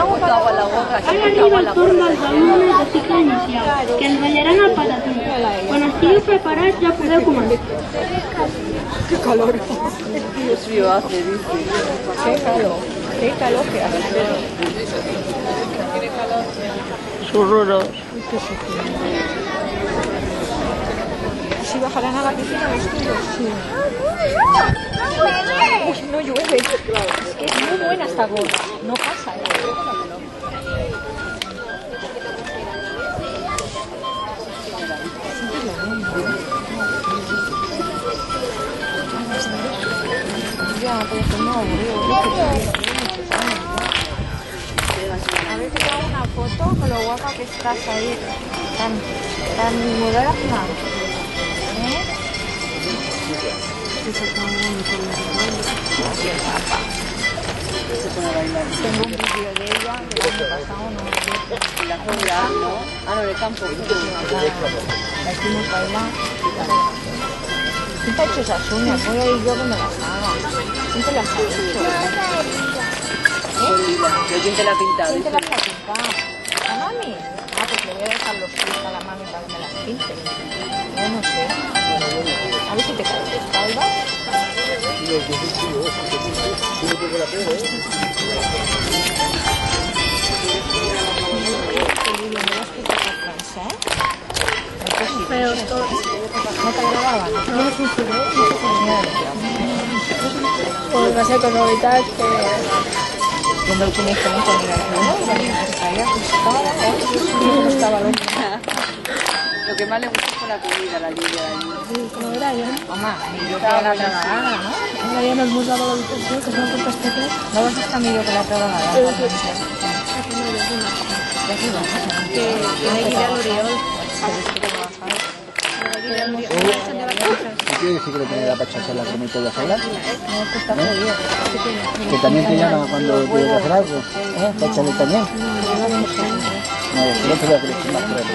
Han venido el turno als alumnes de cicle inicial, que ens ballaran el patatí. Quan estigueu preparats ja podeu començar. Qué frío hace, dice. Qué calor. Qué calor que hace. ¿Si bajarán a la piscina? Sí. Uy, no llueve. Es que es muy buena esta gorra. No pasa, ¿eh? Ya, pero que no, A ver si te hago una foto con lo guapa que estás ahí. Tan, tan moderna. ¿Eh? Tengo un vídeo de ella pasado. La ¿no? Ah, de campo. La hicimos bailar. ¿Quién te ha hecho esas uñas? Voy a ir yo que me las haga. ¿Quién te las ha hecho? ¿Pero quién te la ha pintado? ¿Quién te las ha pintado? ¿La mami? Ah, pues le voy a dejar los pies a la mami para que me las pinte. Yo no sé. A ver si te cae de espalda. Qué lindo, me las quito por francés. No es posible. Pero esto No te grababan. no es un furor, no sé Mira, Pues va a ser con novedad que Yo me lo tenía que meter en el culo, estaría asustada, ¿eh? Estaba loca. Lo que más le gusta es la comida, la lluvia de allí. con Brian. Mamá, yo que la trabajada, ¿no? Brian nos hemos dado la habitación, que son tantas cosas. No vas a estar medio que la trabajada. Pero ¿no? que- Ya que vamos, ¿no? Que tiene que ir al Oriol. ¿Qué quiere decir que le tiene la pachacha la comida toda sola? No, que está jodido. Que también te llama cuando que hacer algo. ¿Eh? Páchale también. No, pero te voy a hacer más pruebas,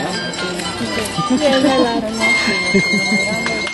¿no? Bien, nada. No, no, no, no, no, no, no,